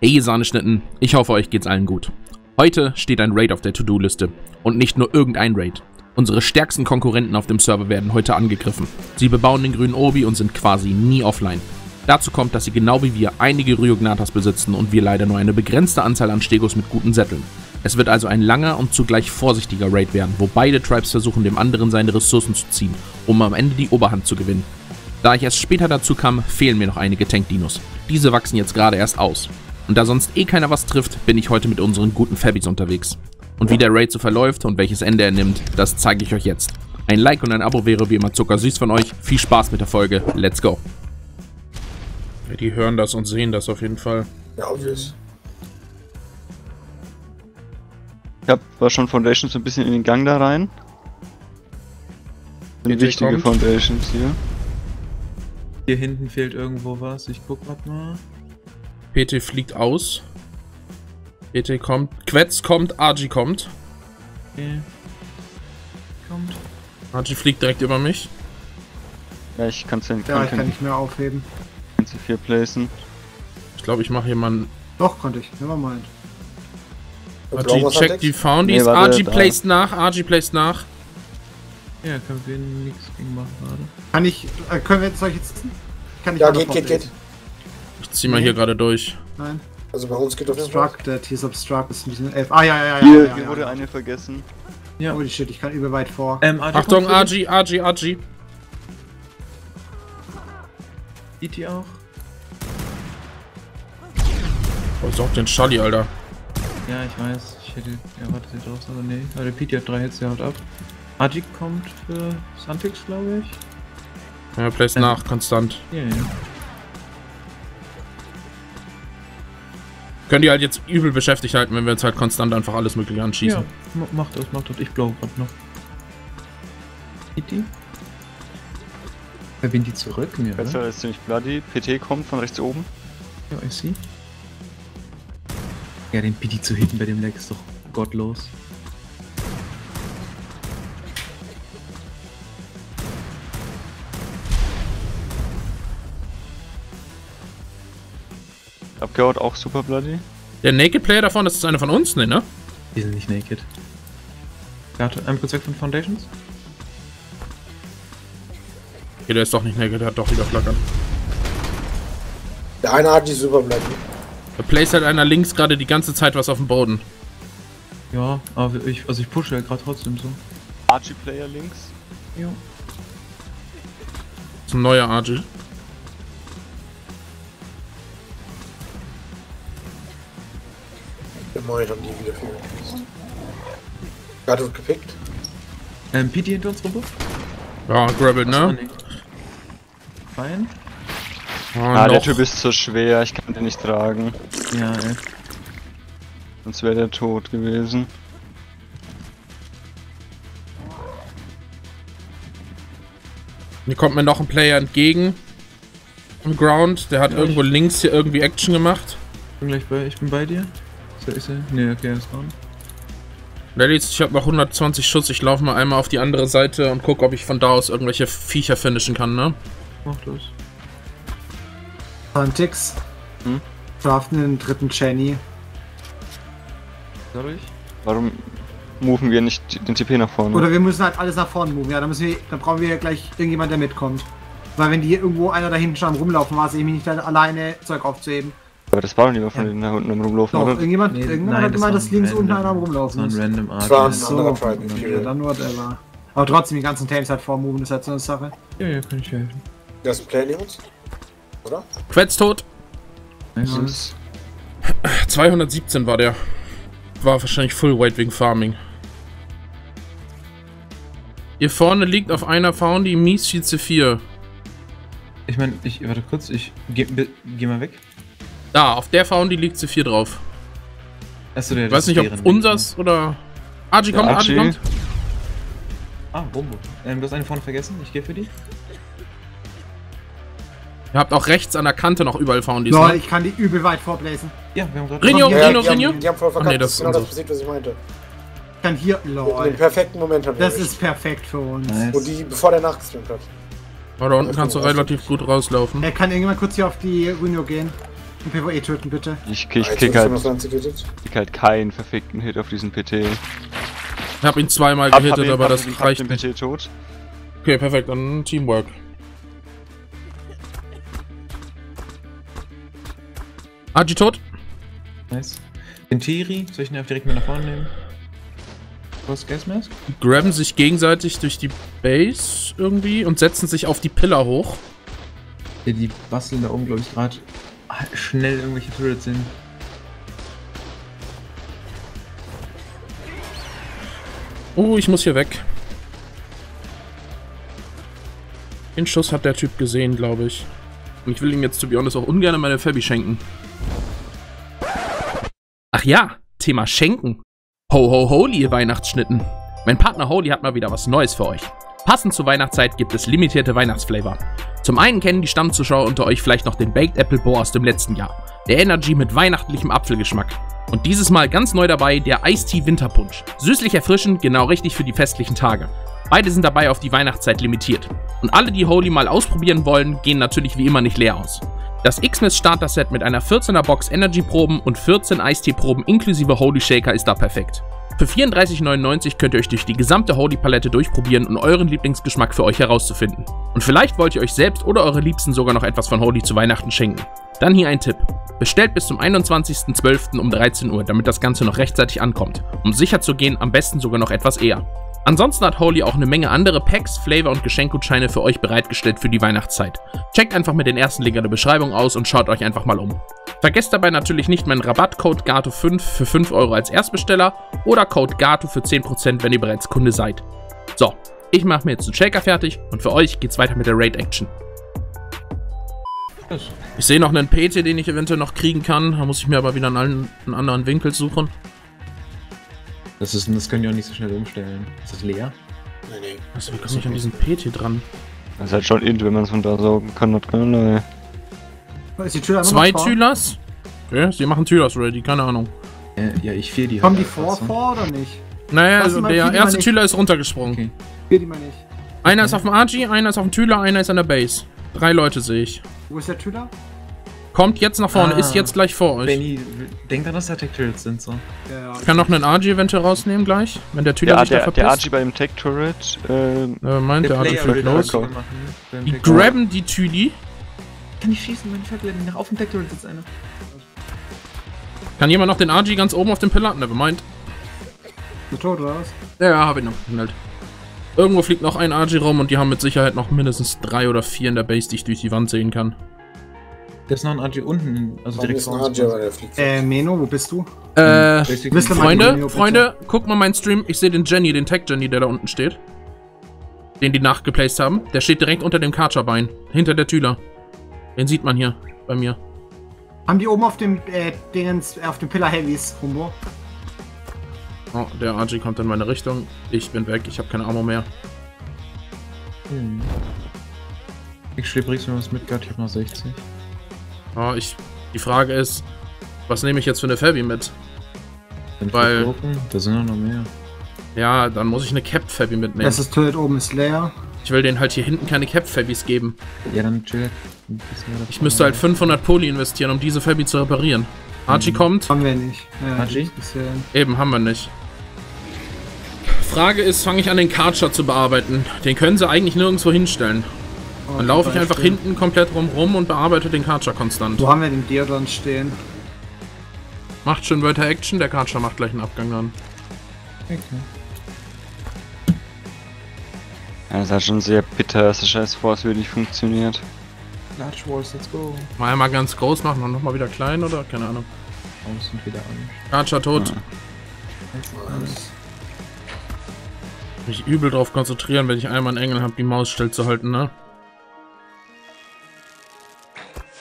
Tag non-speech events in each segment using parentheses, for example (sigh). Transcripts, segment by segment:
Hey Sahneschnitten, ich hoffe euch geht's allen gut. Heute steht ein Raid auf der To-Do-Liste. Und nicht nur irgendein Raid. Unsere stärksten Konkurrenten auf dem Server werden heute angegriffen. Sie bebauen den grünen Obi und sind quasi nie offline. Dazu kommt, dass sie genau wie wir einige Ryognatas besitzen und wir leider nur eine begrenzte Anzahl an Stegos mit guten Sätteln. Es wird also ein langer und zugleich vorsichtiger Raid werden, wo beide Tribes versuchen, dem anderen seine Ressourcen zu ziehen, um am Ende die Oberhand zu gewinnen. Da ich erst später dazu kam, fehlen mir noch einige Tank-Dinos. Diese wachsen jetzt gerade erst aus. Und da sonst eh keiner was trifft, bin ich heute mit unseren guten Fabbies unterwegs. Und wie der Raid so verläuft und welches Ende er nimmt, das zeige ich euch jetzt. Ein Like und ein Abo wäre wie immer zuckersüß von euch. Viel Spaß mit der Folge. Let's go. Ja, die hören das und sehen das auf jeden Fall. Ja, obvious. Ich hab war schon Foundations so ein bisschen in den Gang da rein. Sind wichtige kommt. Foundations hier. Hier hinten fehlt irgendwo was. Ich guck grad mal. PT fliegt aus. PT kommt. Quetz kommt. Argy kommt. Okay. Kommt. Argy fliegt direkt über mich. Ja, ich kann's ja Ja, ich kann nicht mehr aufheben. kannst du vier placen. Ich glaube, ich mache hier mal einen Doch, konnte ich. Nevermind. Wir Argy checkt die Foundies. Nee, da. placed nach. Argy placed nach. Ja, können wir nichts gegen machen gerade. Kann ich. Äh, können wir jetzt ich jetzt. Kann ich Ja, geht, geht, geht. Ich zieh mal hier gerade durch. Nein. Also bei uns geht. Obstructed. Hier ist Obstruct. Ist ein bisschen elf. Ah, ja, ja, ja. Hier, ja, hier ja, wurde ja. eine vergessen. Ja. Holy shit, ich kann übel weit vor. Ähm, Argy Achtung, Argy, Argy. dich. Sieht die auch? Oh, ist auch den Schalli, Alter. Ja, ich weiß. Ich hätte erwartet, sie draus, aber nee. Aber der Pete hat drei Hits, der haut ab. Argy kommt für Santix, glaube ich. Ja, Ähm. nach, konstant. Ja, ja. Können die halt jetzt übel beschäftigt halten, wenn wir jetzt halt konstant einfach alles mögliche anschießen. Ja, ma- mach das, mach das. Ich blow grad noch. Sieht die? Wer bin die zurück? Mir, Jetzt oder? ist ziemlich bloody. PT kommt von rechts oben. Ja, ich sehe. Ja, den Pity zu hitten bei dem Leg ist doch gottlos. Abgehaut auch super bloody. Der Naked Player davon, das ist einer von uns, ne, ne? Die sind nicht naked. Warte, einmal kurz weg von Foundations. Okay, der ist doch nicht naked, der hat doch wieder flackern. Der eine hat die super bleiben. Der placed halt einer links gerade die ganze Zeit was auf dem Boden. Ja, aber ich, also ich pushe ja gerade trotzdem so. Archie Player links. Ja. Zum neuer Argy. Immerhin haben die wieder viel. Gerade gepickt. Ähm, Pity hinter uns rum. Ja, grabbelt, Ah, ne? Fein. Oh, Ah, der noch. Typ ist so schwer, ich kann den nicht tragen. Ja, ey. Sonst wäre der tot gewesen. Hier kommt mir noch ein Player entgegen. Am Ground. Der hat Ja, irgendwo links hier irgendwie Action gemacht. Ich bin gleich bei, ich bin bei dir. Ist er? Nee, okay, ist down. Ladies, ich habe noch 120 Schuss. Ich laufe mal einmal auf die andere Seite und gucke, ob ich von da aus irgendwelche Viecher finishen kann, ne? Mach das. Santix. Hm? Draften den dritten Jenny. Ich? Warum moven wir nicht den TP nach vorne? Oder wir müssen halt alles nach vorne moven. Ja, dann müssen wir, dann brauchen wir ja gleich irgendjemand, der mitkommt. Weil wenn die irgendwo einer da hinten schon am rumlaufen war, sehe ich mich nicht alleine Zeug aufzuheben. Aber das war doch niemand von denen da unten am rumlaufen, Doch, oder? irgendjemand, Nee, irgendjemand nein, hat das gemeint, dass links unten einer am Das rumlaufen war ein ist. random Das war ein So, anderer Tribe, ja, Imperial. dann whatever. Aber trotzdem, die ganzen Tames halt vormoven, ist halt so eine Sache. Ja, ja, kann ich helfen. Der ist ein Player neben uns. Oder? Quetz tot. Nice. Das ist 217 war der. War wahrscheinlich Full Weight wegen Farming. Hier vorne liegt auf einer Foundy Mies Vize 4. Ich meine, ich, warte kurz, ich geh, geh mal weg. Da, auf der Foundy liegt C4 drauf. Achso, der Ich weiß nicht, ob unsers oder. Argy kommt, Argy. kommt. Ah, Bombo. Ähm, du hast eine vorne vergessen, ich gehe für die. Ihr habt auch rechts an der Kante noch überall Foundies. Lol, Ne? ich kann die übel weit vorbläsen. Ja, wir haben gerade. Rinjo, Ja, Rino, die, Rino. haben, die haben voll Ach verkackt. nee, das das ist genau das passiert, was ich meinte. Ich kann hier. Lol. den perfekten Moment haben wir Das ist perfekt für uns. Nice. Und die, bevor der nachgestreamt hat. Aber da unten kannst du relativ gut rauslaufen. Er kann irgendjemand kurz hier auf die Runio gehen. Ein PvE töten, bitte. Ich, ich krieg hast halt, noch 20 gehittet. krieg halt keinen verfickten Hit auf diesen PT. Ich hab ihn zweimal Hab- gehittet, hab ihn- aber das den- hab reicht den nicht. PT tot. Okay, perfekt, dann Teamwork. Archie tot? Nice. Den Tiri, soll ich den einfach direkt mal nach vorne nehmen? Was Gas Mask? Graben sich gegenseitig durch die Base irgendwie und setzen sich auf die Pillar hoch. Ja, die basteln da oben, glaube ich, gerade schnell irgendwelche Turrets hin. Oh, ich muss hier weg. Den Schuss hat der Typ gesehen, glaube ich. Und ich will ihm jetzt, to be honest, auch ungern meine Fabi schenken. Ach ja, Thema Schenken. Ho ho holy, ihr Weihnachtsschnitten. Mein Partner Holy hat mal wieder was Neues für euch. Passend zur Weihnachtszeit gibt es limitierte Weihnachtsflavor. Zum einen kennen die Stammzuschauer unter euch vielleicht noch den Baked Apple Boar aus dem letzten Jahr. Der Energy mit weihnachtlichem Apfelgeschmack. Und dieses Mal ganz neu dabei der Iced Winterpunsch. Süßlich erfrischend, genau richtig für die festlichen Tage. Beide sind dabei auf die Weihnachtszeit limitiert. Und alle, die Holy mal ausprobieren wollen, gehen natürlich wie immer nicht leer aus. Das Xmas Starter Set mit einer 14er Box Energy Proben und 14 Eistee Proben inklusive Holy Shaker ist da perfekt. Für 34,99 könnt ihr euch durch die gesamte Holy Palette durchprobieren und euren Lieblingsgeschmack für euch herauszufinden. Und vielleicht wollt ihr euch selbst oder eure Liebsten sogar noch etwas von Holy zu Weihnachten schenken. Dann hier ein Tipp. Bestellt bis zum 21.12. um 13 Uhr, damit das Ganze noch rechtzeitig ankommt. Um sicher zu gehen, am besten sogar noch etwas eher. Ansonsten hat Holy auch eine Menge andere Packs, Flavor und Geschenkgutscheine für euch bereitgestellt für die Weihnachtszeit. Checkt einfach mit den ersten Link in der Beschreibung aus und schaut euch einfach mal um. Vergesst dabei natürlich nicht meinen Rabattcode GATO5 für 5 Euro als Erstbesteller oder Code GATO für 10%, wenn ihr bereits Kunde seid. So, ich mache mir jetzt einen Shaker fertig und für euch geht's weiter mit der Raid Action. Das. Ich sehe noch einen PT, den ich eventuell noch kriegen kann. Da muss ich mir aber wieder einen, einen anderen Winkel suchen. Das, ist, das können die auch nicht so schnell umstellen. Ist das leer? Nee, nee. Also, wie komme ich an diesen PT dran? Das ist halt schon int, wenn man es von da saugen kann, das kann Ist die Tür immer Zwei vor? Tülers? Okay, sie machen Tülers ready, keine Ahnung. Äh, ja, ich fehl die Kommen die halt vor, einfach so. vor oder nicht? Naja, also der die erste Tüler ist runtergesprungen. Okay. Vier die mal nicht. Einer ist auf dem Archie, einer ist auf dem Tüler, einer ist an der Base. Drei Leute sehe ich. Wo ist der Tüler? Kommt jetzt nach vorne, Ah. ist jetzt gleich vor euch. Benny, denk daran, dass da Tech Turrets sind so. Ja, ja. Ich kann noch einen Archie eventuell rausnehmen gleich, wenn der Tüler Ja, sich da der, der verpisst. Archie bei dem Tech Turret, ähm, äh, meint, der, Archie Player fliegt los. machen beim Die grabben die Tüli. Kann ich schießen, mein Fabletten nach auf dem Tech Turret sitzt einer. Kann jemand noch den Archie ganz oben auf dem Pillar? Nevermind. Ist der tot oder was? Ja, ja, hab ich noch gemeldet. Irgendwo fliegt noch ein Archie rum und die haben mit Sicherheit noch mindestens drei oder vier in der Base, die ich durch die Wand sehen kann. Da ist noch ein RG unten, also direkt vor uns. Äh, Meno, wo bist du? Äh, Basically- ihr mal- Freunde, bitte. Freunde, guck mal meinen Stream. Ich sehe den Jenny, den Tech Jenny, der da unten steht. Den die nachgeplaced haben. Der steht direkt unter dem Karcherbein. Hinter der Tüler. Den sieht man hier bei mir. Haben die oben auf dem äh, Dingens, auf dem Pillar Heavys, Humbo? Oh, der RG kommt in meine Richtung. Ich bin weg. Ich habe keine Ammo mehr. Hm. Ich schwebe Rix, wenn was mitgehört, ich hab noch 60. Oh, ich. Die Frage ist, was nehme ich jetzt für eine Fabi mit? Wenn Weil- gucken, da sind noch mehr. Ja, dann muss ich eine Capped Fabi mitnehmen. Das ist Turret oben ist leer. Ich will denen halt hier hinten keine Capped Fabis geben. Ja, dann chill. ein bisschen mehr Ich müsste halt 500 Poly investieren, um diese Fabi zu reparieren. Archie kommt. Haben wir nicht. Ja, Archie? äh, Eben, haben wir nicht. Frage ist, fange ich an, den Karcher zu bearbeiten? Den können sie eigentlich nirgendwo hinstellen. Dann laufe ich einfach Beispiel. hinten komplett rum und bearbeite den Karcher konstant. Wo haben wir den Deodon stehen? Macht schön weiter Action, der Karcher macht gleich einen Abgang dann. Okay. ja, das ist schon sehr bitter, dass der scheiß Force nicht funktioniert. Large Walls, let's go. Mal einmal ganz groß machen und nochmal wieder klein oder? Keine Ahnung. Aus und wieder an. Karcher tot. nice. Mich übel drauf konzentrieren, wenn ich einmal einen Engel habe, die Maus still zu halten, ne?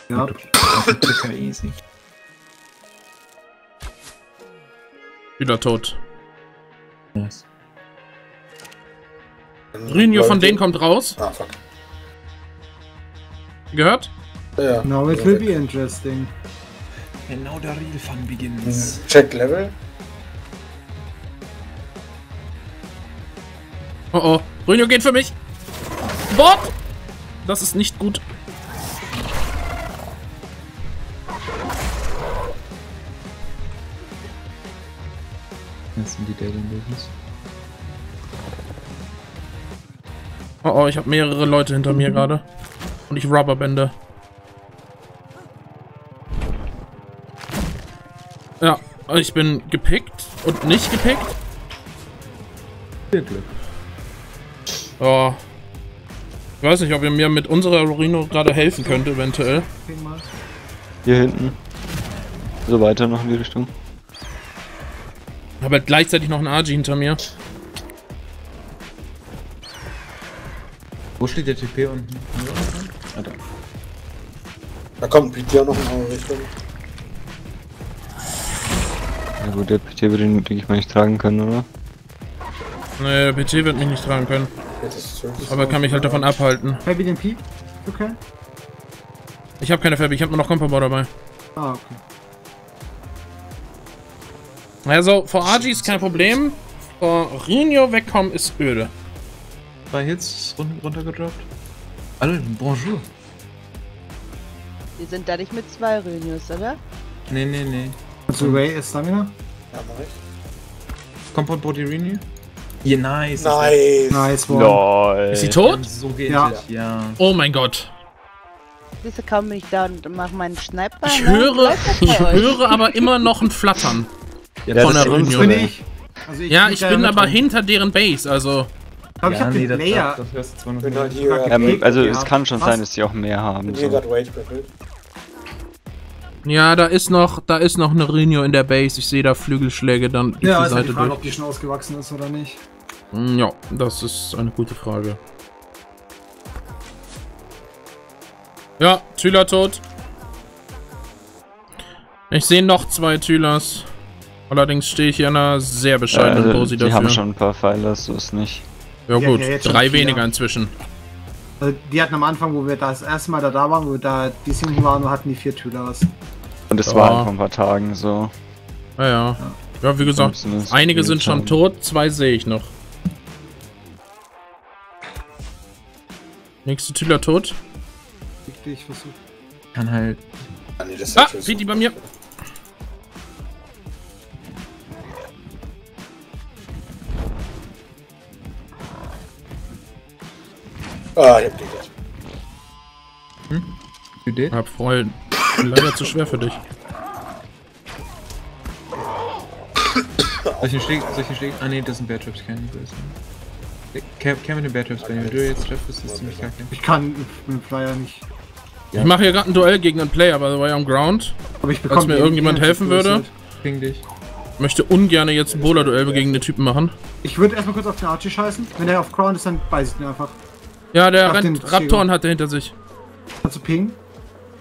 Ja. Ticker easy. Wieder tot. Nice. Rynio von denen kommt raus. Ah, fuck. Gehört? Ja. Now it will be interesting. Genau der Real Fun begins. Check Level. Oh oh. Rynio geht für mich. Bot! Das ist nicht gut. Die Daily Business. Oh oh, ich habe mehrere Leute hinter mir gerade. Und ich rubberbände. Ja, ich bin gepickt und nicht gepickt. Viel Glück. Oh. Ich weiß nicht, ob ihr mir mit unserer Rhino gerade helfen könnt, eventuell. Hier hinten. So weiter noch in die Richtung. Habe halt gleichzeitig noch einen Argy hinter mir. Wo steht der TP unten? Ah, da. Da kommt ein PT auch noch in eure Richtung. Ja gut, der PT würde ihn, denke ich mal, nicht tragen können, oder? Nee, der PT wird mich nicht tragen können. Aber kann mich halt davon abhalten. Fabi den Pi? Okay. Ich habe keine Fabi, ich habe nur noch Compound dabei. Ah, okay. Also, vor Argy ist kein Problem. Vor Rino wegkommen ist öde. Drei Hits run runtergedroppt. Hallo, bonjour. Wir sind da nicht mit zwei Rönius, oder? Nee, nee, nee. Also Ray ist Stamina? Ja, mach ich. Compound Body Renew? Ja, nice. Nice. Nice one. LOL. Ist sie tot? So geintet, ja. Oh mein Gott. Wieso kaum bin ich da und mache meinen Sniper? Ich höre, ich höre aber immer noch ein Flattern. Ja, von das der. Bin unsere. ich. Also Ja, flieg ich bin aber rum. hinter deren Base, also. Ich glaube, ich hab den das, Player. das zwar noch Bin halt hier, Ähm, also es Ja. kann schon Was? sein, dass sie auch mehr haben. So. Ja, da ist noch, da ist noch eine Rhino in der Base. Ich sehe da Flügelschläge dann durch Ja, halt Seite die Frage, durch. ob die schon ausgewachsen ist oder nicht. Hm, Ja, das ist eine gute Frage. Ja, Thüler tot. Ich sehe noch zwei Thülers. Allerdings stehe ich hier in einer sehr bescheidenen also, Posi die dafür. haben schon ein paar Pfeile, so ist nicht. ja Ja, gut, ja, drei weniger inzwischen. Also die hatten am Anfang, wo wir das erste Mal da, da waren, wo wir da die Single waren, hatten die vier Tülas. Und es Ja. war vor ein paar Tagen so. Ja, ja. Ja, wie gesagt, einige sind schon tot, zwei sehe ich noch. Nächste Thüler tot. Ich versuche. Kann halt. Ah, nee, das ist Ah, Piti bei mir. Ah, ich hab den gleich. Idee? Hab Freund. (laughs) Leider zu schwer für dich. Solche Schläge, solche Schläge. Ah ne, das sind Bear Traps, keine böse. Mit den Bear Traps, wenn du jetzt treffst, ist das ziemlich kacke. Ich kann mit dem Flyer nicht. Ich mache hier gerade ein Duell gegen einen Player, by the way, am Ground. Aber ich bekomme mir den irgendjemand helfen würde? Ping dich. Möchte ungern jetzt ein Bowler-Duell gegen den Typen machen. Ich würde erstmal kurz auf den Archie scheißen. Wenn der auf Ground ist, dann beiß ich ihn einfach. Ja, der rennt. Raptoren hat er hinter sich. Kannst du pingen?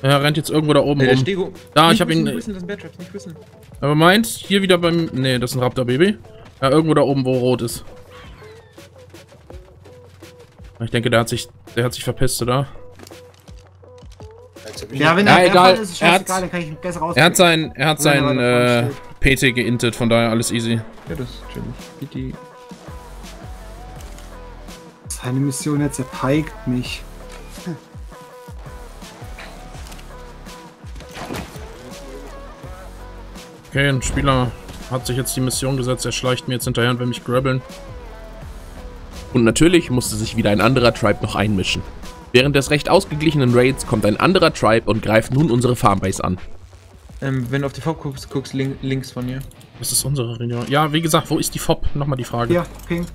Er rennt jetzt irgendwo da oben der rum. Stego. Da, Nicht ich hab ihn- Nicht wissen, das sind Bear Traps, nicht wissen. Aber meint, hier wieder beim. Nee, das ist ein Raptor-Baby. Ja, irgendwo da oben, wo rot ist. Ich denke, der hat sich. Der hat sich verpisst, oder? Ja, wenn Ja, er egal. Airfall ist, ist Er hat- scheißegal, dann kann ich ihn besser raus. Er hat sein. Er hat sein äh, PT geintet, von daher alles easy. Ja, das ist chillig. Seine Mission jetzt, er peigt mich. Okay, ein Spieler hat sich jetzt die Mission gesetzt, er schleicht mir jetzt hinterher und will mich grabbeln. Und natürlich musste sich wieder ein anderer Tribe noch einmischen. Während des recht ausgeglichenen Raids kommt ein anderer Tribe und greift nun unsere Farmbase an. Ähm, wenn du auf die Fob guckst, guckst link, links von dir. Das ist unsere Region. Ja, wie gesagt, wo ist die FOB? Nochmal die Frage. Hier, ping.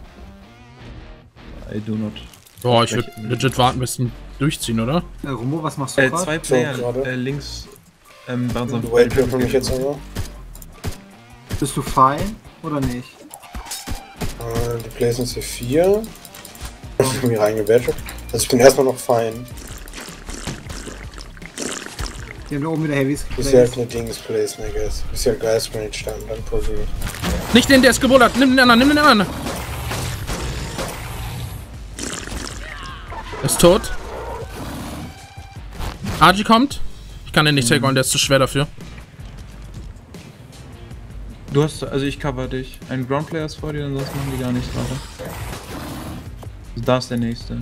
I do not. Boah, ich würde legit warten, bis die durchziehen, oder? Äh, Rumbo, was machst du Äh, gerade? zwei Player gerade. äh, links ähm, bei unserem. Du wait für mich jetzt aber. Bist du fein oder nicht? Äh, die Plays sind hier vier. Ich bin hier reingebettet. Also ich bin erstmal noch fein. Die haben da oben wieder Heavys Bis hier halt geplaced. eine Dings Plays, I guess. Hier Geist Range stand, dann Pussy. Nicht den, der ist gebullert. Nimm den anderen, nimm den anderen. Ist tot. Argy kommt. Ich kann den nicht takeonnen, der ist zu schwer dafür. Du hast, also ich cover dich. Ein Ground Player ist vor dir, ansonsten machen die gar nichts weiter. Also da ist der nächste.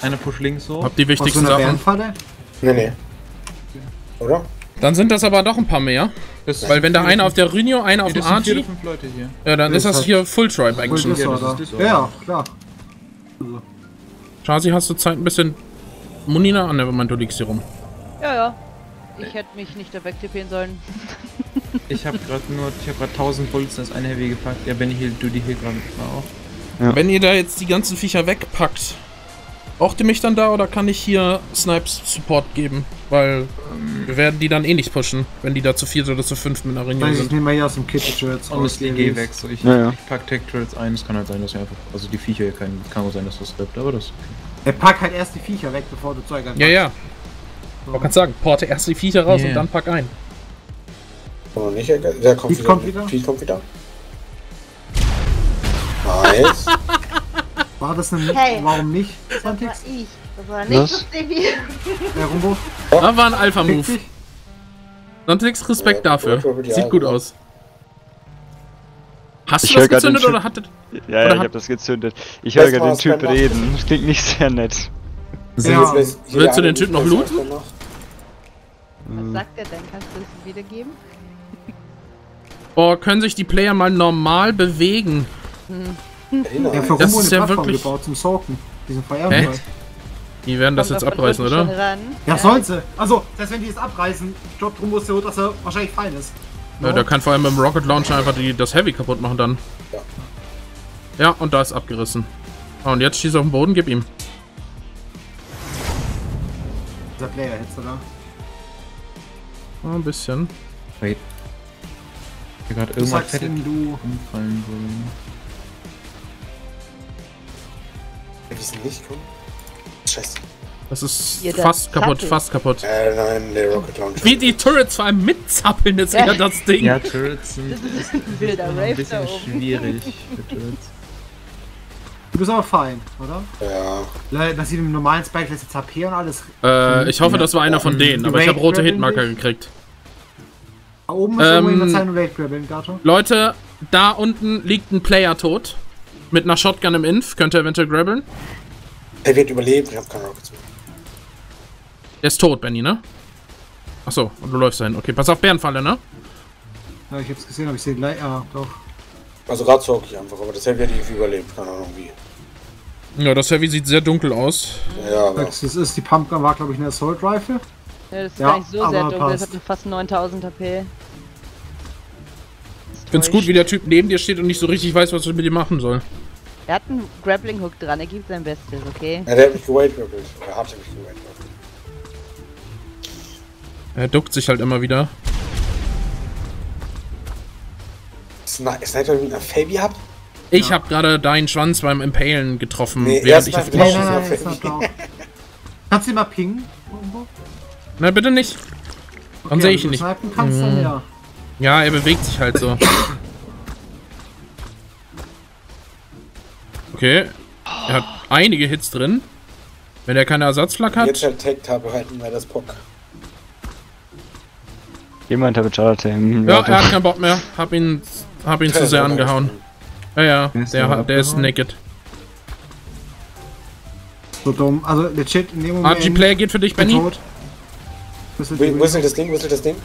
Einer push links hoch. Hab die wichtigsten Sachen. Bärenfalle? Nee, nee. Oder? Dann sind das aber doch ein paar mehr. Das Weil wenn da einer auf der Rhino, einer auf Nee, dem hier. ja, dann ist Das hier Full Tribe ist Disorder. Ja, ja, klar. Chasi, hast du Zeit ein bisschen Munina? Ah, nevermind, du liegst hier rum. Ja, ja. Ich hätte mich nicht da wegtippen sollen. (laughs) Ich habe gerade nur, ich habe gerade 1000 Bullets das eine Heavy gepackt. Ja, Benny hielt, du die hier gerade auch. Ja. Wenn ihr da jetzt die ganzen Viecher wegpackt, braucht ihr mich dann da oder kann ich hier Snipes Support geben? Weil wir werden die dann eh nicht pushen, wenn die da zu viert oder zu fünf mit einer Ringe Ich sind. nehme mal hier aus dem Kit jetzt Honestly, geh weg. So, ich, Ja, ja. ich pack Tech Turrets ein. Es kann halt sein, dass ihr einfach. Also die Viecher hier kein. Kann auch sein, dass das rippt, aber das. Er pack halt erst die Viecher weg, bevor du Zeug Ja, ja. Man kann sagen, porte erst die Viecher raus Yeah. und dann pack ein. Kann man nicht. Der kommt Pete wieder. kommt wieder. Pete kommt wieder. Nice. (laughs) War das ein. Hey. Warum nicht? Das war Santix? ich. Das war nicht Was? das Devi. Der Rumbo? War ein Alpha-Move. Sonst Respekt Ja, dafür. Sieht gut aus. Hast Ich du das gezündet oder hattet. Ja, Oder ja, ich hat- hab das gezündet. Ich höre gerade den Typ reden. Das klingt nicht sehr nett. Ja. Willst Willst du den Typ noch looten? Was sagt er denn? Kannst du es wiedergeben? Boah, können sich die Player mal normal bewegen? Ja, für Das eine ist ja Plattform wirklich- gebaut zum Soaken. Diesen? Feierabend. Die werden das jetzt abreißen, oder? Ran. Ja, sollen sie. Also, selbst wenn die es abreißen, dort Rumbo ist so, dass er wahrscheinlich fein ist. Ja, der kann vor allem mit dem Rocket Launcher einfach die, das Heavy kaputt machen dann. Ja. Ja, und da ist abgerissen. Ah, und jetzt schießt er auf den Boden, gib ihm. Dieser Player jetzt, oder? Ah, ein bisschen. Wait. Hier gerade Du irgendwas du. umfallen wollen. Wie sind nicht kommen? Scheiße. Das ist Ihr da fast kaputt, zappelt. fast kaputt. Äh, nein, der Rocket Launcher. Wie die Turrets vor allem mitzappeln jetzt Ja. wieder das Ding. Ja, Turrets sind Das ist ein bisschen schwierig für Turrets. Du bist aber fein, oder? Ja. Das sieht im normalen Spike lässt jetzt HP und alles. Äh, ich hoffe, das war einer von denen, aber ich habe rote Hitmarker gekriegt. Da oben ist Ähm, irgendwo jemand seinen Raid grabbeln, Gato. Leute, da unten liegt ein Player tot. Mit einer Shotgun im Inf. Könnt ihr eventuell grabbeln? Der wird überleben. Ich hab keine Rockets mehr. Der ist tot, Benny, ne? Achso, und du läufst dahin. Okay, pass auf, Bärenfalle, ne? Ja, ich hab's gesehen, aber ich sehe gleich. Ja, doch. Also gerade zog ich einfach, aber das hätte ich überlebt. Keine Ahnung wie. Ja, das Heavy sieht sehr dunkel aus. Ja, aber. Das ist die Pumpgun, war glaube ich eine Assault Rifle. Ja, das ist Ja, gar nicht so sehr dunkel. Das passt. hat nur fast 9000 HP. Ich find's gut, wie der Typ neben dir steht und nicht so richtig weiß, was er mit dir machen soll. Er hat einen Grappling Hook dran, er gibt sein Bestes, okay? Ja, der hat mich gewait grabbelt. Er hat mich gewait grabbelt. Er duckt sich halt immer wieder. Sni Sniper mit einer Fabi habt? Ich hab gerade deinen Schwanz beim Impalen getroffen, Nee, während ich auf dich. Nein, nein, ja ist. Kannst du ihn mal pingen? irgendwo? Na, bitte nicht. Dann Okay, sehe ich ihn nicht. kannst, dann ja. Ja, er bewegt sich halt so. Okay. Er hat einige Hits drin. Wenn er keine Ersatzflak hat. Jetzt Tag habe, halten wir das Pock. Jemand hat Charlotte im Ja, er hat keinen Bock mehr. Hab ihn, hab ihn zu sehr angehauen. Ja, ja, der, der hat- der ist naked. So dumm. Also, legit, in dem Moment. RG Player geht für dich, Benny. Whistle das Ding, whistle das Ding.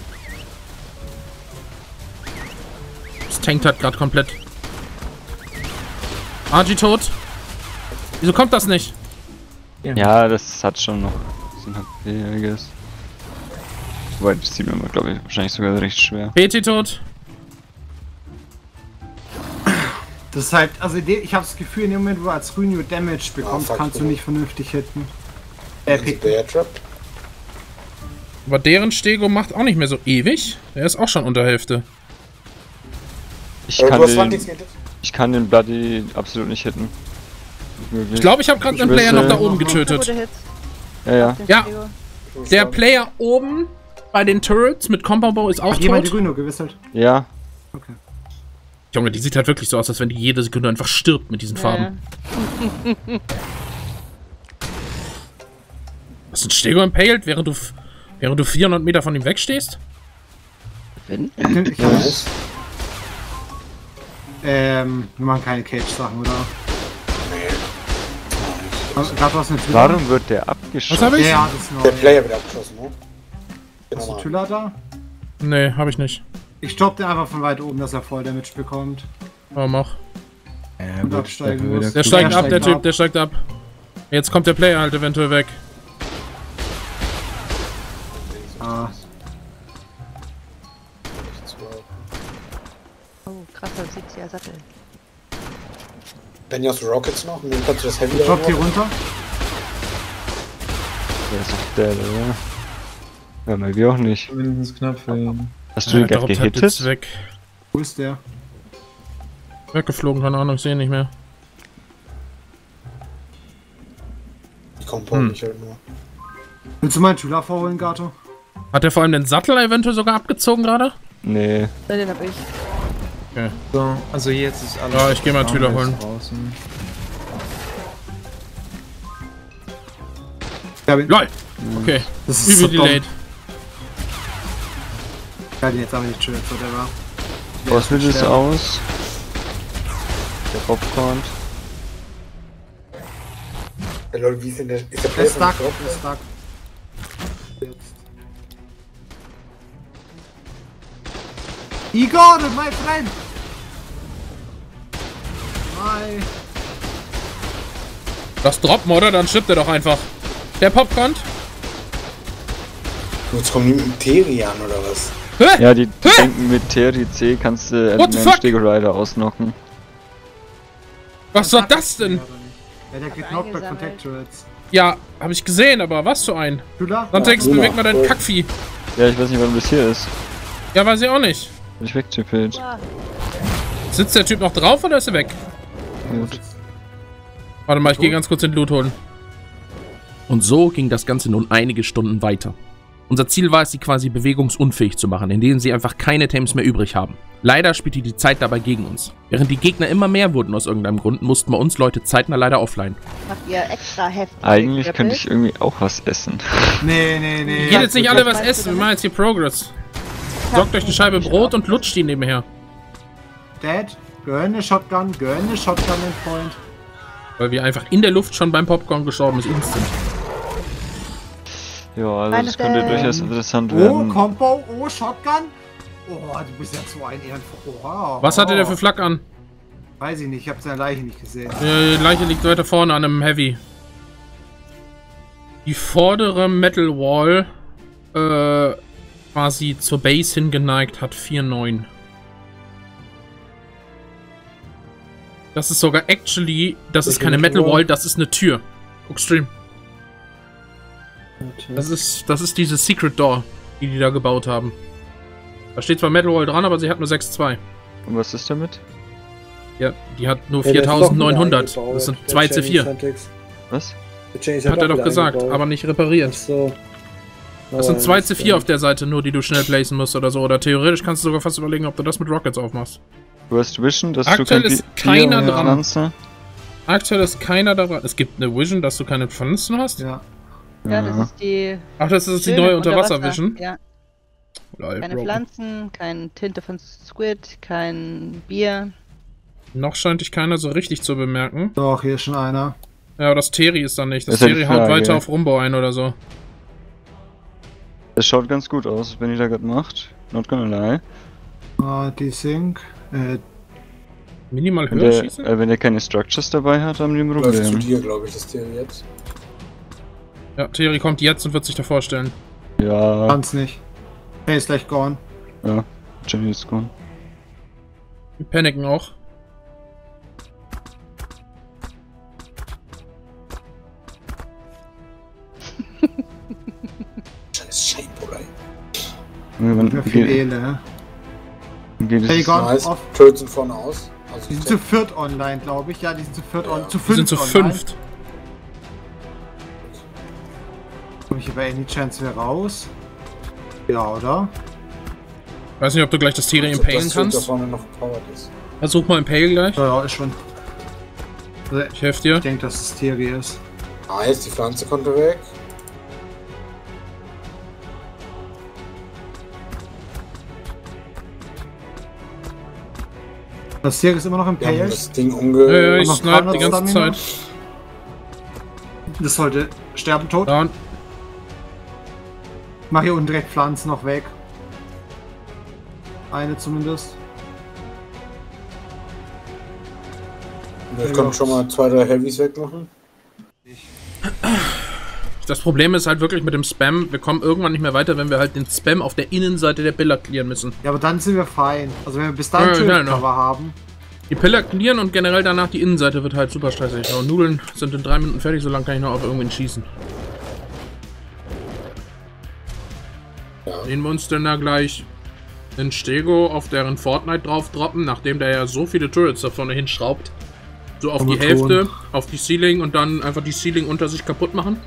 Das tankt hat gerade komplett. RG tot. Wieso kommt das nicht? Ja, das hat schon noch. Guess. Wobei, das zieht mir glaube ich, wahrscheinlich sogar recht schwer. BT tot. Das ist halt, also ich habe das Gefühl, in dem Moment, wo du als Renew Damage bekommst, Ah, kannst du nicht vernünftig hitten. Äh, Trap. Aber deren Stego macht auch nicht mehr so ewig. Der ist auch schon unter Hälfte. Ich Äh, kann, du hast 20 den? Ich kann den Bloody absolut nicht hitten. Nicht. Ich glaube, ich habe gerade einen Player noch da oben getötet. Ja, ja. Ja. Der Player oben bei den Turrets mit Compound Bow ist auch Hat jemand die tot. Renew gewisselt? Ja. Okay. Junge, die sieht halt wirklich so aus, als wenn die jede Sekunde einfach stirbt mit diesen Farben. Hast du einen Stego impaled, während du, während du 400 Meter von ihm wegstehst? Ich Nice. Ähm, wir machen keine Cage-Sachen, oder? Was. Warum wird der Was abgeschossen? habe ich? Ja, das ist neu. Der Player wird abgeschossen, ne? Hast du Genau. Tüller da? Nee, hab ich nicht. Ich stopp den einfach von weit oben, dass er voll Damage bekommt. Aber mach. Ja, Und absteigen muss. Der steigt ab, der Typ, ab. der steigt ab. Jetzt kommt der Player halt eventuell weg. Ah, Oh, krasser sitziger Sattel. Benny hast du Rockets noch? Und dann kannst du das Heavy droppt hier runter. Der ist doch der, oder? Ja, maybe auch nicht. Mindestens knapp für ihn. Hast du den gerade droppt halt jetzt gehittet? weg. Wo ist der? Weggeflogen, keine Ahnung, ich sehe ihn nicht mehr. Die Compound nicht halt nur. Willst du meinen Schüler vorholen, Gato? Hat er vor allem den Sattel eventuell sogar abgezogen gerade? Nee. Den hab ich. So, also jetzt ist alles. Ja, ich geh mal Tüler holen. Draußen. Ja, LOL! Okay, das ist übel so delayed. Ja, den jetzt aber nicht schön, whatever. Bosswitch ist sterben. aus. Der Popcorn. Ja, Lol, wie ist denn der? Ist der Der ist stuck, der ist stuck. Jetzt. Igor, my friend! Hi. Das droppen, oder? Dann stirbt er doch einfach. Der Popcorn? Jetzt kommen die mit dem Terian oder was? Hä? Ja, die denken mit Terry C kannst du einen fuck? Stego Rider ausnocken. Was soll das denn? Ja, der kriegt Knockback Protectorates. Ja, habe ich gesehen, aber was für ein? Sonst Ja, beweg mal dein. Kackvieh. Ja, ich weiß nicht, warum das hier ist. Ja, weiß ich auch nicht. Bin ich wegtippelt. Sitzt der Typ noch drauf oder ist er weg? Gut. Warte mal, ich gehe ganz kurz den Loot holen. Und so ging das Ganze nun einige Stunden weiter. Unser Ziel war es, sie quasi bewegungsunfähig zu machen, indem sie einfach keine Tames mehr übrig haben. Leider spielte die Zeit dabei gegen uns. Während die Gegner immer mehr wurden aus irgendeinem Grund, mussten bei uns Leute zeitnah leider offline. habt ihr extra heftig. Eigentlich könnte ich irgendwie auch was essen. (laughs) Nee, nee, nee. Geht jetzt nicht alle was essen, wir machen jetzt hier Progress. Sorgt euch eine Scheibe Brot und lutscht die nebenher. Dad, gönn eine Shotgun, gönn eine Shotgun, mein Freund. Weil wir einfach in der Luft schon beim Popcorn gestorben ist, instant. Ja, also Meine das könnte durchaus interessant Oh, werden. Combo, oh, Shotgun. Oh, du bist ja so ein Ehrenvoll. Oh, Was hatte der für Flak an? Weiß ich nicht, ich habe seine Leiche nicht gesehen. Die Leiche liegt weiter vorne an einem Heavy. Die vordere Metal Wall, äh, quasi zur Base hingeneigt, hat 4,9. Das ist sogar actually, das ist Welche keine Metal Wall? Das ist eine Tür. Guck Stream. Das ist, das ist diese Secret Door, die die da gebaut haben. Da steht zwar Metal Wall dran, aber sie hat nur 6,2. Und was ist damit? Ja, die hat nur Ja, der ist doch wieder 4900. eingebaut, Das sind der 2 Chinese C4. Syntax. Was? Chinese Hat er doch gesagt, eingebaut. aber nicht repariert. Ach so. Das sind 2 C4 auf der Seite nur, die du schnell placen musst oder so. Oder theoretisch kannst du sogar fast überlegen, ob du das mit Rockets aufmachst. Du hast Vision, dass Aktuell du ist keiner dran. Pflanze. Aktuell ist keiner daran. Es gibt eine Vision, dass du keine Pflanzen hast. Ja. Ja, das ist die. Ach, das ist die neue Unterwasser-Vision. Ja, Lol, keine Bro. Pflanzen, kein Tinte von Squid, kein Bier. Noch scheint dich keiner so richtig zu bemerken. Doch, hier ist schon einer. Ja, aber das Terry ist dann nicht. Das, Das Terry haut weiter auf Rumbau ein oder so. Das schaut ganz gut aus, wenn ihr da gerade macht. Not gonna lie. Ah, die Sync. Äh, Minimal Wenn höher der, schießen? äh, wenn der keine Structures dabei hat, haben die ein Läuft zu Problem. dir, glaube ich, das Tier jetzt. Ja, Terry kommt jetzt und wird sich davor stellen. Ja, kann's nicht. Er ist gleich gone. ja. Jenny ist gut. Wir paniken auch. Scheiß Scheinbuller. Irgendwann Für viel Ele, Gone Nice. off. Turrets sind vorne aus. Also Die sind zu viert online, glaube ich. Ja, die sind zu viert Ja. on, zu Wir fünf sind zu online. fünft. Komm ich hier bei Any Chance wer raus? Ja, oder? Weiß nicht, ob du gleich das Terry Also, impalen kannst. vorne noch ist. Versuch mal Impale gleich. Ja, ja, ist schon. Also, Ich helfe dir. ich denke, dass es Thierry ist. Nice, die Pflanze konnte weg. Das Thierry ist immer noch im Pale. das Ding Ja, ja, umge... ich noch snipe die 300 ganze Stamina? Zeit. Das sollte sterben tot. Down. Mach hier unten direkt Pflanzen noch weg. Eine zumindest. Ich kann schon mal zwei, drei Heavys wegmachen. Das Problem ist halt wirklich mit dem Spam, wir kommen irgendwann nicht mehr weiter, wenn wir halt den Spam auf der Innenseite der Pillar clearen müssen. Ja, aber dann sind wir fein. Also wenn wir bis dahin Ja, ja, ja. Cover haben. Die Pillar clearen und generell danach die Innenseite wird halt super stressig. Und Nudeln sind in drei Minuten fertig, so lange kann ich noch auf irgendwen schießen. Sehen wir uns denn da gleich den Stego auf deren Fortnite drauf droppen, nachdem der ja so viele Turrets da vorne hinschraubt. So auf die. Hälfte, auf die Ceiling und dann einfach die Ceiling unter sich kaputt machen.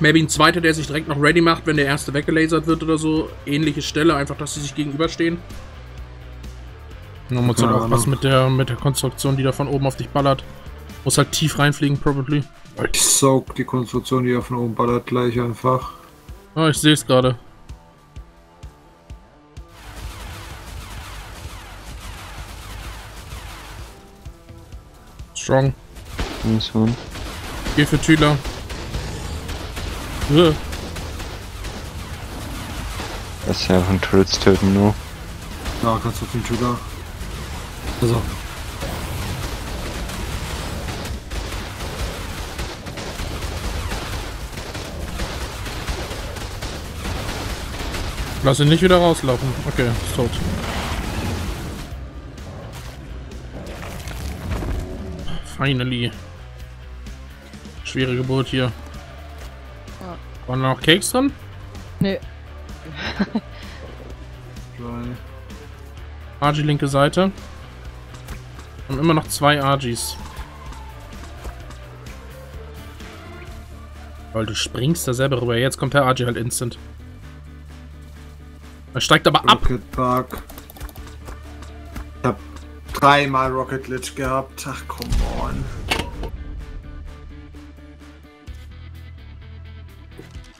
Maybe ein zweiter, der sich direkt noch ready macht, wenn der erste weggelasert wird oder so. Ähnliche Stelle, einfach, dass sie sich gegenüberstehen. Man muss halt Keine aufpassen Ahnung. mit der, mit der Konstruktion, die da von oben auf dich ballert. Muss halt tief reinfliegen, probably. Ich saug die Konstruktion, die er von oben ballert, gleich einfach. Ah, ich sehe es gerade. Strong. Nice one. Geh für Thüler. Das ist ja von Turrets töten nur. Ja, kannst du auf den Schüler. Also, Lass ihn nicht wieder rauslaufen. Okay, ist tot. Finally. Schwere Geburt hier. Waren da noch Cakes drin? Nee. Argy linke Seite. Und immer noch zwei Argys. Weil du springst da selber rüber. Jetzt kommt der Argy halt instant. Er steigt aber ab. Rocket Bug. Ich hab dreimal Rocket Glitch gehabt. Ach, come on.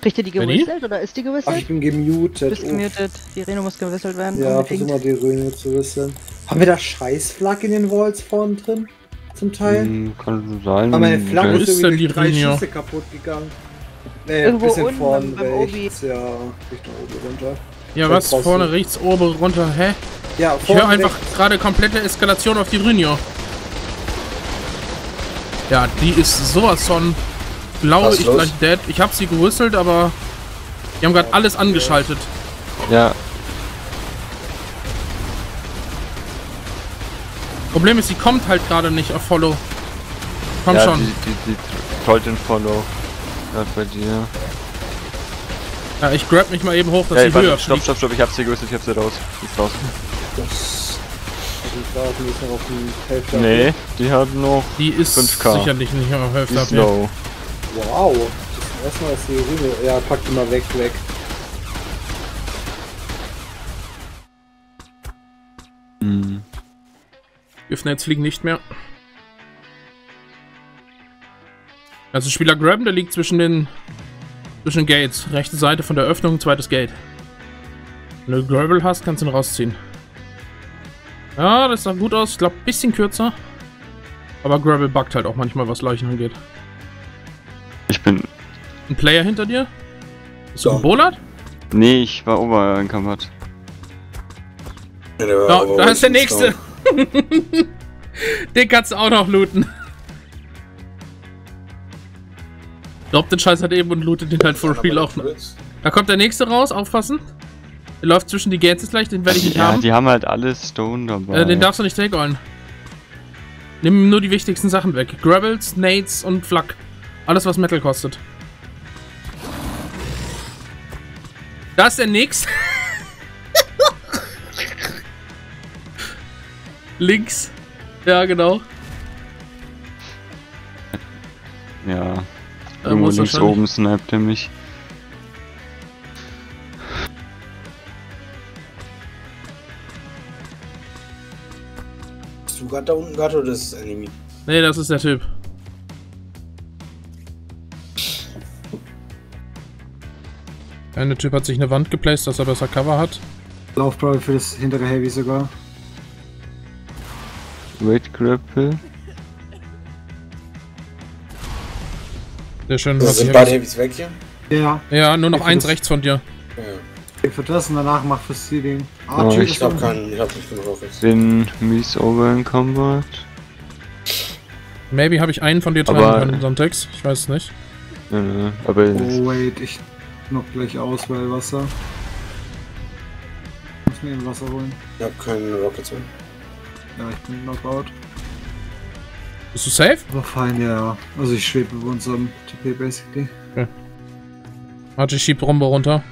Kriegt ihr die Benni? gewistelt oder ist die Ach, gewistelt? ich bin gemutet. Bist Uff. gemutet. Die Reno muss gewistelt werden. Ja, unbedingt. versuch mal die Röhne zu wissen. Haben wir da Scheißflak in den Walls vorne drin? Zum Teil? Hm, kann sein. Aber meine Flagge ist ist irgendwie denn die durch drei Rhino? Schüsse kaputt gegangen. Nee, Irgendwo bisschen unten vorn beim Obi. rechts, ja, Richtung Obi runter. Ja, was? Vorne rechts, oben, runter. Hä? Ja, Ich vorne höre einfach gerade komplette Eskalation auf die Rhynio. Ja, die ist sowas von, glaube ist ich, los? gleich dead. Ich habe sie gewüsselt, aber die haben gerade alles angeschaltet. Ja, Problem ist, sie kommt halt gerade nicht auf Follow. Komm ja, schon. Die, die, die trollt den Follow. Gerade bei dir. Ja, ich grab mich mal eben hoch, dass Ja, sie warte, höher stopp, fliegt. stopp, stopp, ich hab sie gewusst, ich hab sie raus. Die ist raus. Das. Warte jetzt noch auf die Hälfte. Nee, die hat noch Die ist 5K. sicherlich nicht auf die Hälfte ist AP. low. Wow. Erstmal ist die Röhne. Ja, pack die mal weg, weg. Hm. Giftnets fliegen nicht mehr. Also Spieler graben, der liegt zwischen den zwischen Gates. Rechte Seite von der Öffnung, zweites Gate. Wenn du Gravel hast, kannst du ihn rausziehen. Ja, das sah gut aus. Ich glaube, bisschen kürzer. Aber Gravel buggt halt auch manchmal, was Leichen angeht. Ich bin. Ein Player hinter dir? Bist du Ja. gebowlert? Nee, ich war Oberkampert. Ja, Ja, aber da ist der nächste. (laughs) Den kannst du auch noch looten. Drop den Scheiß halt eben und lootet den halt for real auch. Da kommt der nächste raus, aufpassen. Der läuft zwischen die Gates jetzt gleich, den werde ich nicht Ja, haben. die haben halt alle Stone dabei. Äh, den darfst du nicht takeollen. Nimm nur die wichtigsten Sachen weg. Gravels, Nades und Flak. Alles, was Metal kostet. Da ist der Nix. (laughs) Links. Ja, genau. ja. Da Irgendwo muss links oben sniped er mich. Hast du gerade da unten gehabt oder das ist Enemy? Nee, das ist der Typ. Eine Typ hat sich eine Wand geplaced, dass er besser Cover hat. Laufball für das hintere Heavy sogar. Wait Grapple. Sehr schön. Das was sind ich- beide Heavys weg hier? Ja, Ja, nur noch Ich eins rechts von dir. Ja. Für das und danach mach fürs Seeding. Oh, Archie ich Ich hab keinen, ich hab nicht genug Rockets. Bin mies over in Combat. Maybe habe ich einen von dir Aber- tragen können, Sontex. Ich weiß es nicht. Nö, nö, aber Oh wait, ich noch gleich aus, weil Wasser. Ich muss mir eben Wasser holen. Ich hab keine Rockets mehr. Ja, ich bin Knockout. Bist du safe? Aber fein, ja. Also ich schwebe über unserem TP basically. Archie schiebt Rombo runter.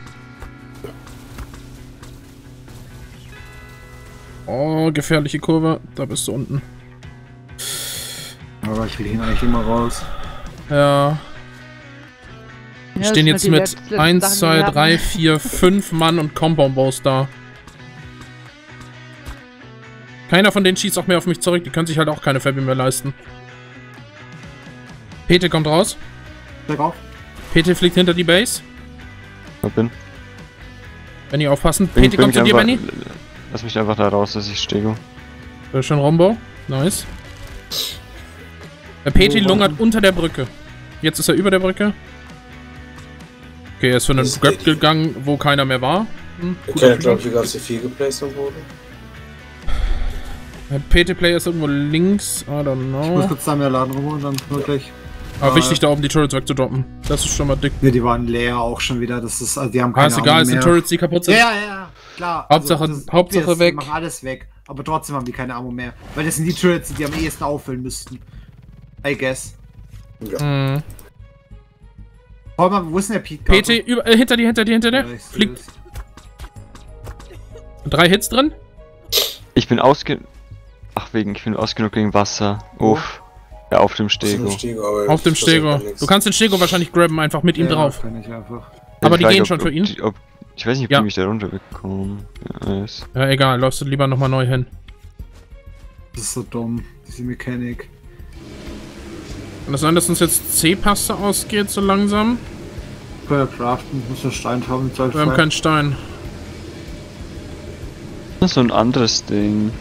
Oh, gefährliche Kurve. Da bist du unten. Aber ich will ihn eigentlich immer raus. Ja. Wir Ja, stehen jetzt die mit letzten 1, Sachen, die 2, wir haben. 3, 4, 5 Mann und Compound-Bows da. Keiner von denen schießt auch mehr auf mich zurück. Die können sich halt auch keine Fabi mehr leisten. Pete kommt raus. Steig auf. Pete fliegt hinter die Base. ich bin. Benny aufpassen. Bin, Pete bin kommt zu dir, einfach, Benny. Lass mich einfach da raus, dass ich stehe. Sehr schön, Rombo. Nice. Der Peti Wo lungert unter der Brücke. Jetzt ist er über der Brücke. Okay, er ist für einen Das Grab gegangen, wo keiner mehr war. Hm, guter kennen, glaube ich, die ganze 4 geplaced. Der PT-Player ist irgendwo links. I don't Ich muss know. kurz da mehr laden rum und dann nur gleich. Aber äh, wichtig, da oben die Turrets wegzudroppen. Das ist schon mal dick. Ne, die waren leer auch schon wieder. Das ist, also die haben Ah, keine ist egal, es sind. Turrets, die kaputt sind. Ja, ja, ja, klar. Hauptsache- das ist Hauptsache obvious, weg. Machen alles weg. Aber trotzdem haben die keine Ammo mehr. Weil das sind die Turrets, die am ehesten auffüllen müssten. I guess. Mhm. Schau mal, wo ist denn der Pete? PT, über, äh, hinter dir, hinter dir, hinter Ja, dir. seh Fliegt drei Hits drin. Ich bin ausge... Ach, wegen, ich bin ausgenug gegen Wasser. Uff. Ja, auf dem Stego. Auf dem Stego. ja. Du kannst den Stego wahrscheinlich grabben, einfach mit ihm Ja, drauf. Kann ich einfach. Aber Ich die gehen ob- schon für ob ihn. Die, ob, ich weiß nicht, ob Ja. die mich da runterbekommen. Ja, ist. Ja, egal, läufst du lieber nochmal neu hin. Das ist so dumm, diese Mechanik. Kann das sein, dass uns jetzt C-Paste ausgeht, so langsam? Können wir craften, muss ein Stein haben. Wir haben keinen Stein. Das ist so ein anderes Ding.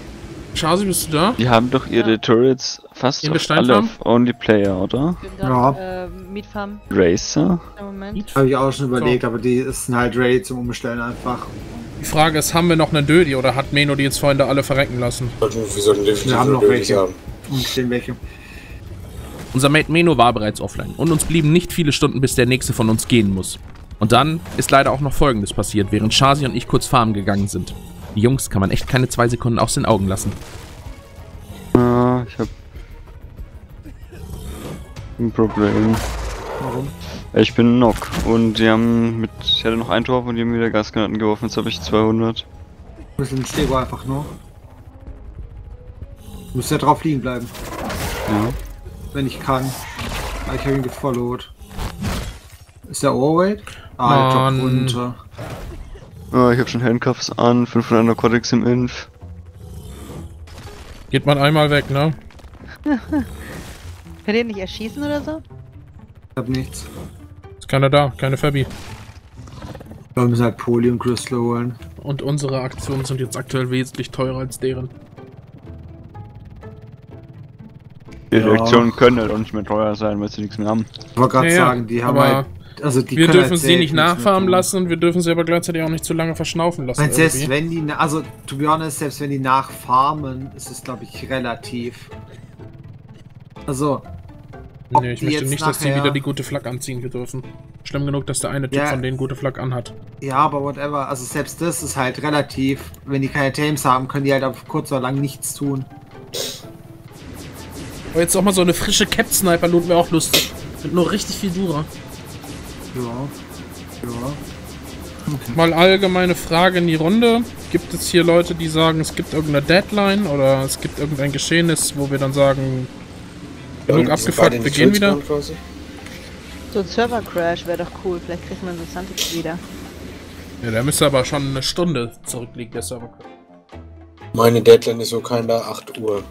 Chasi, bist du da? Die haben doch ihre Turrets fast auf alle auf Only Player, oder? Ich bin Ja. äh, Mietfarm Racer? Moment. Habe ich auch schon überlegt, aber die sind halt ready zum Umstellen einfach. Die Frage ist, haben wir noch einen Dödi oder hat Meno die jetzt vorhin da alle verrecken lassen? Wir sollten definitiv Wir haben noch welche. haben. Umstellen welche. Unser Mate Meno war bereits offline und uns blieben nicht viele Stunden, bis der nächste von uns gehen muss. Und dann ist leider auch noch folgendes passiert, während Shasi und ich kurz farmen gegangen sind. Die Jungs kann man echt keine zwei Sekunden aus den Augen lassen. Ja, ich hab ein Problem. Warum? Ich bin Knock und die haben mit. Ich hatte noch ein Tor und die haben wieder Gasgranaten geworfen, jetzt habe ich 200. Ein bisschen Stego einfach nur. Muss ja drauf liegen bleiben, Ja. Wenn ich kann. Ah, ich habe ihn gefollowed. Ist der Overweight? Ah, der runter. Ah, ich habe schon Handcuffs an, 500 Narcotics im Inf. Geht man einmal weg, ne? (laughs) Könnt ihr nicht erschießen oder so? Ich hab nichts. Ist keiner da, keine Fabi. Wir müssen halt Poly und Crystal holen. Und unsere Aktionen sind jetzt aktuell wesentlich teurer als deren. Die Ja. Reaktionen können halt auch nicht mehr teuer sein, weil sie nichts mehr haben. Ich wollte gerade Ja, ja, sagen, die haben aber halt. Also die wir dürfen halt sie nicht tun. lassen und wir dürfen sie aber gleichzeitig auch nicht zu lange verschnaufen lassen. Meine, selbst wenn die, also to be honest, selbst wenn die nachfarmen, ist es glaube ich relativ. Also, Nee, ich möchte nicht, dass die wieder die gute Flak anziehen dürfen. Schlimm genug, dass der eine Typ Ja. von denen gute Flak anhat. ja, aber whatever, also selbst das ist halt relativ, wenn die keine Tames haben, können die halt auf kurz oder lang nichts tun. Aber jetzt auch mal so eine frische Cap-Sniper-Loot wäre auch lustig. Mit nur richtig viel Dura. Ja. Ja. Mal allgemeine Frage in die Runde. Gibt es hier Leute, die sagen, es gibt irgendeine Deadline oder es gibt irgendein Geschehnis, wo wir dann sagen, genug abgefuckt, wir gehen wieder? So ein Server-Crash wäre doch cool. Vielleicht kriegt man so Santix wieder. Ja, der müsste aber schon eine Stunde zurückliegen, der Server. Meine Deadline ist so keiner 8 Uhr.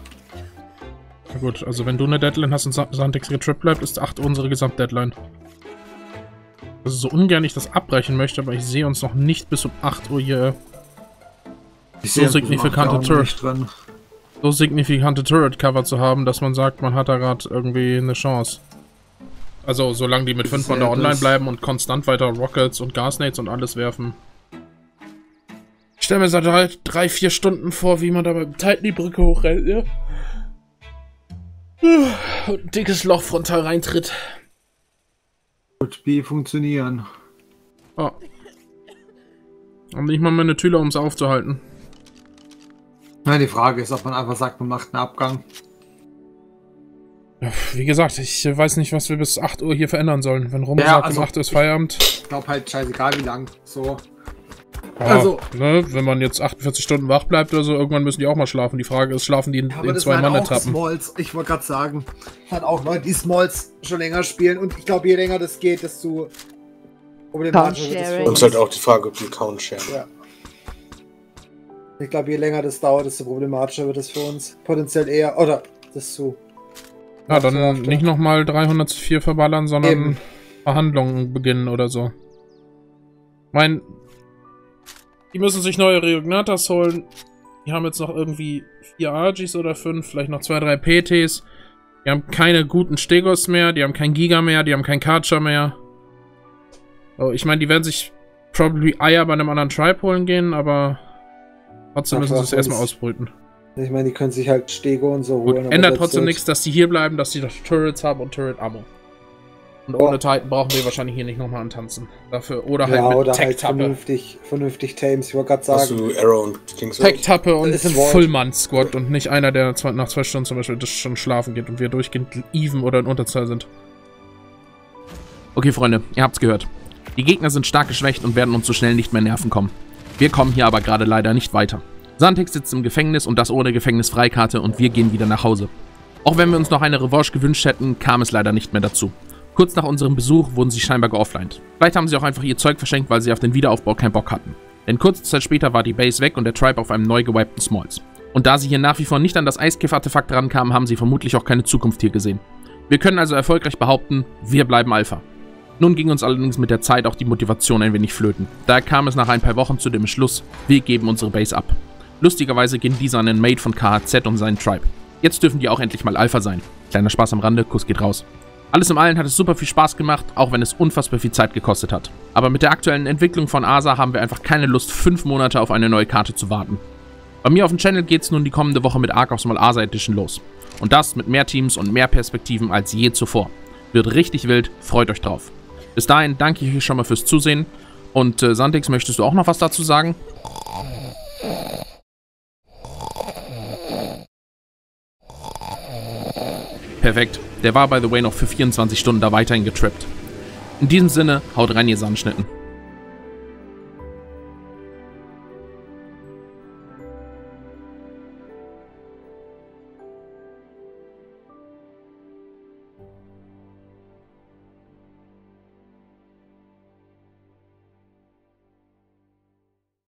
Na gut, also wenn du eine Deadline hast und Sa- Santix getrippt bleibt, ist 8 Uhr unsere Gesamtdeadline. Also so ungern ich das abbrechen möchte, aber ich sehe uns noch nicht bis um 8 Uhr hier Ich So signifikante Turret. so signifikante Turret-Cover zu haben, dass man sagt, man hat da gerade irgendwie eine Chance. Also solange die mit Das 5 ist Mann da online bleiben und konstant weiter Rockets und Gasnades und alles werfen. Ich stelle mir seit drei, drei, vier Stunden vor, wie man da beim Titan die Brücke hochrennt, ja? Dickes Loch frontal reintritt. Wird B funktionieren. Oh. Und nicht mal meine Tüle, um es aufzuhalten. Na, die Frage ist, ob man einfach sagt, man macht einen Abgang. Wie gesagt, ich weiß nicht, was wir bis 8 Uhr hier verändern sollen. Wenn Rom Ja, sagt, also- um 8 Uhr ist Feierabend. Ich glaube halt scheißegal wie lang. So. Ja, Also- ne, wenn man jetzt 48 Stunden wach bleibt oder so, irgendwann müssen die auch mal schlafen. Die Frage ist, schlafen die in, in zwei waren auch Mann-Etappen? Smalls. Ich wollte gerade sagen, hat auch Leute, die Smalls schon länger spielen. Und ich glaube, je länger das geht, desto problematischer wird es. Und ist halt auch die Frage, ob die Count share. Ja. Ich glaube, je länger das dauert, desto problematischer wird es für uns. Potenziell eher, oder desto. Ja, dann nicht nochmal 304 verballern, sondern Eben. Verhandlungen beginnen oder so. Mein, die müssen sich neue Reognatas holen. Die haben jetzt noch irgendwie vier Argis oder fünf, vielleicht noch zwei, drei PTs. Die haben keine guten Stegos mehr, die haben kein Giga mehr, die haben kein Karcher mehr. Oh, ich meine, die werden sich probably Eier bei einem anderen Tribe holen gehen, aber trotzdem Ach, müssen sie es erstmal ausbrüten. Ich meine, die können sich halt Stego und so Gut, holen. aber ändert trotzdem nichts, dass die hier bleiben, dass die Turrets haben und Turret-Ammo. Und ohne Ja. Titan brauchen wir wahrscheinlich hier nicht nochmal antanzen. Dafür, oder halt Ja, mit oder halt Tech-Tappe. vernünftig, vernünftig Tames. Ich wollte gerade Hast sagen, du Arrow und Kingsway? Tech-Tappe und ist ein Vault. Fullmann-Squad und nicht einer, der zwei, nach zwei Stunden zum Beispiel das schon schlafen geht und wir durchgehend even oder in Unterzahl sind. Okay, Freunde, ihr habt's gehört. Die Gegner sind stark geschwächt und werden uns so schnell nicht mehr nerven kommen. Wir kommen hier aber gerade leider nicht weiter. Santix sitzt im Gefängnis und das ohne Gefängnisfreikarte und wir gehen wieder nach Hause. Auch wenn wir uns noch eine Revanche gewünscht hätten, kam es leider nicht mehr dazu. Kurz nach unserem Besuch wurden sie scheinbar geofflined. Vielleicht haben sie auch einfach ihr Zeug verschenkt, weil sie auf den Wiederaufbau keinen Bock hatten. Denn kurze Zeit später war die Base weg und der Tribe auf einem neu gewipten Smalls. Und da sie hier nach wie vor nicht an das Eiskiff-Artefakt rankamen, haben sie vermutlich auch keine Zukunft hier gesehen. Wir können also erfolgreich behaupten, wir bleiben Alpha. Nun ging uns allerdings mit der Zeit auch die Motivation ein wenig flöten. Daher kam es nach ein paar Wochen zu dem Entschluss, wir geben unsere Base ab. Lustigerweise ging dieser an den Mate von KHZ und seinen Tribe. Jetzt dürfen die auch endlich mal Alpha sein. Kleiner Spaß am Rande, Kuss geht raus. Alles im Allen hat es super viel Spaß gemacht, auch wenn es unfassbar viel Zeit gekostet hat. Aber mit der aktuellen Entwicklung von ASA haben wir einfach keine Lust, fünf Monate auf eine neue Karte zu warten. Bei mir auf dem Channel geht's nun die kommende Woche mit Ark aufs Mal ASA Edition los. Und das mit mehr Teams und mehr Perspektiven als je zuvor. Wird richtig wild, freut euch drauf. Bis dahin danke ich euch schon mal fürs Zusehen. Und äh, Santix, möchtest du auch noch was dazu sagen? Perfekt. Der war by the way noch für 24 Stunden da weiterhin getrappt. In diesem Sinne, haut rein, ihr Sandschnitten.